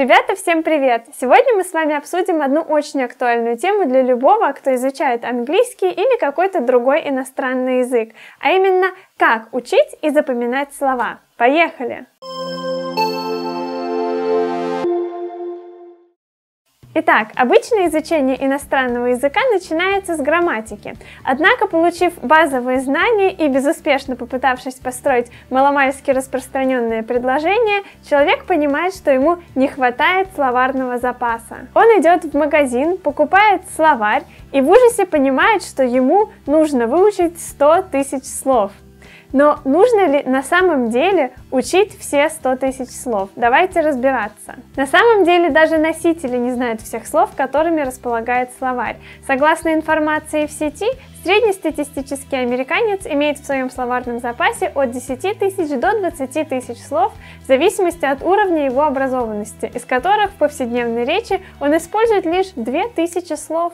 Ребята, всем привет! Сегодня мы с вами обсудим одну очень актуальную тему для любого, кто изучает английский или какой-то другой иностранный язык, а именно как учить и запоминать слова. Поехали! Итак, обычное изучение иностранного языка начинается с грамматики. Однако, получив базовые знания и безуспешно попытавшись построить маломальски распространенное предложение, человек понимает, что ему не хватает словарного запаса. Он идет в магазин, покупает словарь и в ужасе понимает, что ему нужно выучить 100 тысяч слов. Но нужно ли на самом деле учить все 100 тысяч слов? Давайте разбираться. На самом деле даже носители не знают всех слов, которыми располагает словарь. Согласно информации в сети, среднестатистический американец имеет в своем словарном запасе от 10 тысяч до 20 тысяч слов в зависимости от уровня его образованности, из которых в повседневной речи он использует лишь 2000 слов.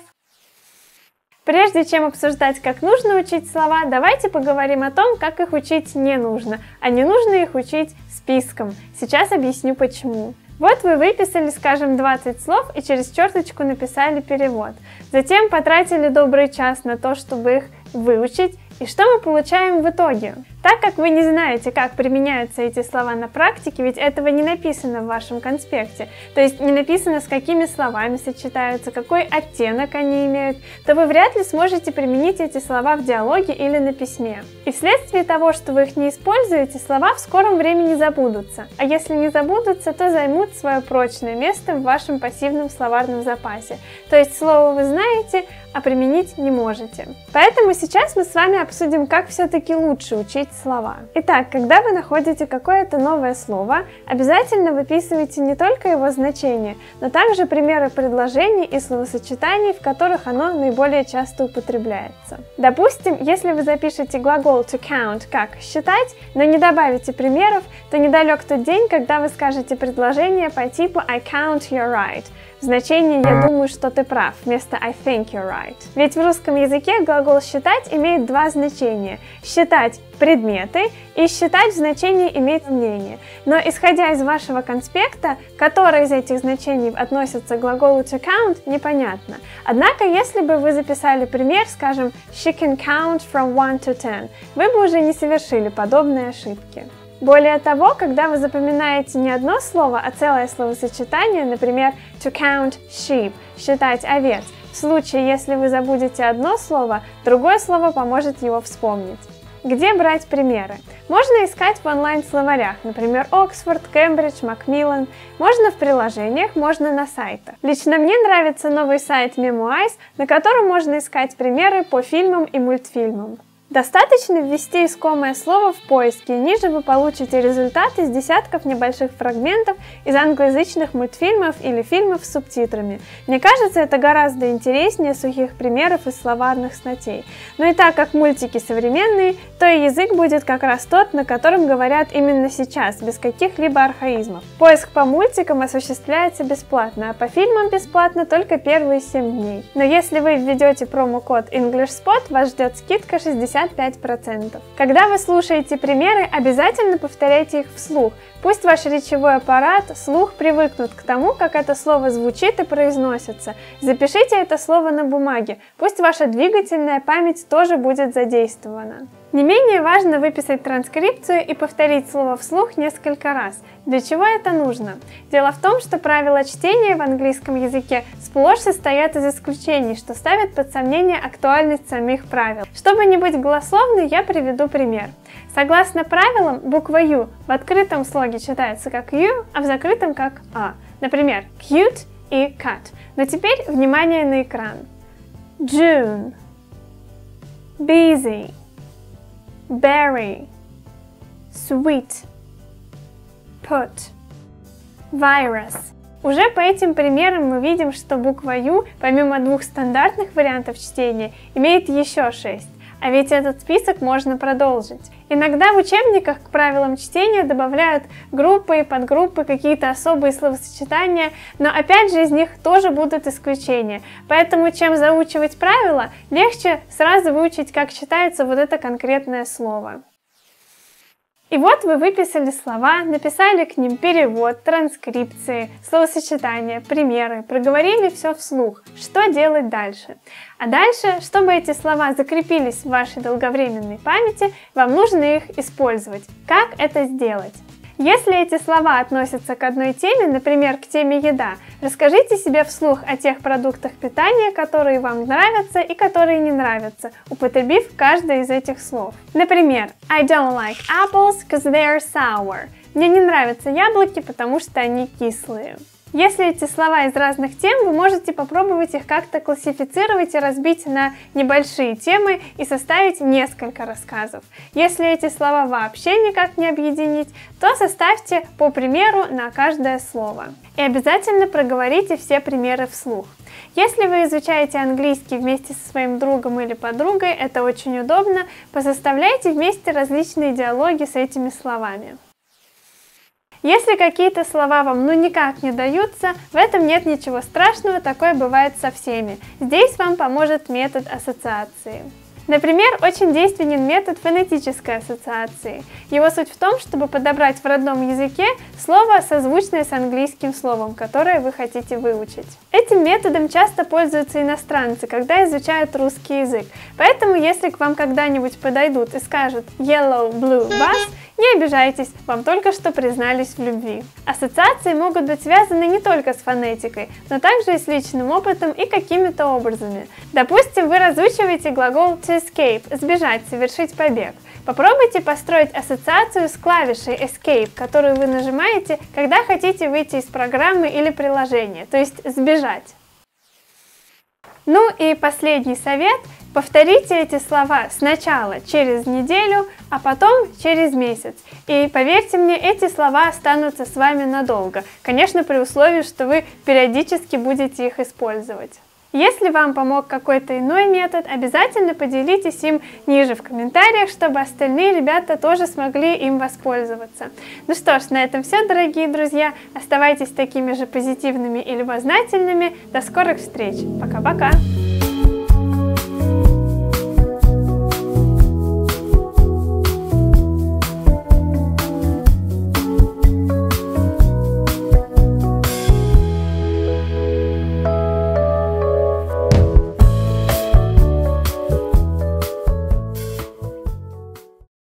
Прежде чем обсуждать, как нужно учить слова, давайте поговорим о том, как их учить не нужно, а не нужно их учить списком. Сейчас объясню почему. Вот вы выписали, скажем, 20 слов и через черточку написали перевод. Затем потратили добрый час на то, чтобы их выучить. И что мы получаем в итоге? Так как вы не знаете, как применяются эти слова на практике, ведь этого не написано в вашем конспекте, то есть не написано, с какими словами сочетаются, какой оттенок они имеют, то вы вряд ли сможете применить эти слова в диалоге или на письме. И вследствие того, что вы их не используете, слова в скором времени забудутся. А если не забудутся, то займут свое прочное место в вашем пассивном словарном запасе. То есть слово вы знаете, а применить не можете. Поэтому сейчас мы с вами обсудим, как все-таки лучше учить слова. Итак, когда вы находите какое-то новое слово, обязательно выписывайте не только его значение, но также примеры предложений и словосочетаний, в которых оно наиболее часто употребляется. Допустим, если вы запишете глагол to count как считать, но не добавите примеров, то недалек тот день, когда вы скажете предложение по типу I count you're right, Значение «я думаю, что ты прав» вместо I think you're right. Ведь в русском языке глагол «считать» имеет два значения. Считать предметы и считать в значении имеет мнение. Но исходя из вашего конспекта, который из этих значений относится к глаголу to count, непонятно. Однако, если бы вы записали пример, скажем, she can count from 1 to 10, вы бы уже не совершили подобные ошибки. Более того, когда вы запоминаете не одно слово, а целое словосочетание, например, to count sheep, считать овец, в случае, если вы забудете одно слово, другое слово поможет его вспомнить. Где брать примеры? Можно искать в онлайн-словарях, например, Оксфорд, Кембридж, Макмиллан. Можно в приложениях, можно на сайтах. Лично мне нравится новый сайт Memoize, на котором можно искать примеры по фильмам и мультфильмам. Достаточно ввести искомое слово в поиске, и ниже вы получите результат из десятков небольших фрагментов из англоязычных мультфильмов или фильмов с субтитрами. Мне кажется, это гораздо интереснее сухих примеров из словарных статей. Но и так как мультики современные, то и язык будет как раз тот, на котором говорят именно сейчас, без каких-либо архаизмов. Поиск по мультикам осуществляется бесплатно, а по фильмам бесплатно только первые 7 дней. Но если вы введете промокод EnglishSpot, вас ждет скидка 60 55%. Когда вы слушаете примеры, обязательно повторяйте их вслух. Пусть ваш речевой аппарат, слух привыкнут к тому, как это слово звучит и произносится. Запишите это слово на бумаге. Пусть ваша двигательная память тоже будет задействована. Не менее важно выписать транскрипцию и повторить слово вслух несколько раз. Для чего это нужно? Дело в том, что правила чтения в английском языке сплошь состоят из исключений, что ставит под сомнение актуальность самих правил. Чтобы не быть голословной, я приведу пример. Согласно правилам, буква U в открытом слоге читается как U, а в закрытом как А. Например, cute и cut. Но теперь внимание на экран. June. Busy berry, sweet, put, virus. Уже по этим примерам мы видим, что буква Ю, помимо двух стандартных вариантов чтения, имеет еще шесть. А ведь этот список можно продолжить. Иногда в учебниках к правилам чтения добавляют группы и подгруппы, какие-то особые словосочетания, но опять же из них тоже будут исключения. Поэтому чем заучивать правила, легче сразу выучить, как читается вот это конкретное слово. И вот вы выписали слова, написали к ним перевод, транскрипции, словосочетания, примеры, проговорили все вслух. Что делать дальше? А дальше, чтобы эти слова закрепились в вашей долговременной памяти, вам нужно их использовать. Как это сделать? Если эти слова относятся к одной теме, например, к теме еда, расскажите себе вслух о тех продуктах питания, которые вам нравятся и которые не нравятся, употребив каждое из этих слов. Например, I don't like apples because they are sour. Мне не нравятся яблоки, потому что они кислые. Если эти слова из разных тем, вы можете попробовать их как-то классифицировать и разбить на небольшие темы и составить несколько рассказов. Если эти слова вообще никак не объединить, то составьте по примеру на каждое слово. И обязательно проговорите все примеры вслух. Если вы изучаете английский вместе со своим другом или подругой, это очень удобно, посоставляйте вместе различные диалоги с этими словами. Если какие-то слова вам ну никак не даются, в этом нет ничего страшного, такое бывает со всеми. Здесь вам поможет метод ассоциации. Например, очень действенен метод фонетической ассоциации. Его суть в том, чтобы подобрать в родном языке слово, созвучное с английским словом, которое вы хотите выучить. Этим методом часто пользуются иностранцы, когда изучают русский язык. Поэтому, если к вам когда-нибудь подойдут и скажут «yellow, blue, bus», не обижайтесь, вам только что признались в любви. Ассоциации могут быть связаны не только с фонетикой, но также и с личным опытом и какими-то образами. Допустим, вы разучиваете глагол to escape – сбежать, совершить побег. Попробуйте построить ассоциацию с клавишей Escape, которую вы нажимаете, когда хотите выйти из программы или приложения, то есть сбежать. Ну и последний совет – Повторите эти слова сначала через неделю, а потом через месяц. И поверьте мне, эти слова останутся с вами надолго. Конечно, при условии, что вы периодически будете их использовать. Если вам помог какой-то иной метод, обязательно поделитесь им ниже в комментариях, чтобы остальные ребята тоже смогли им воспользоваться. Ну что ж, на этом все, дорогие друзья. Оставайтесь такими же позитивными и любознательными. До скорых встреч. Пока-пока.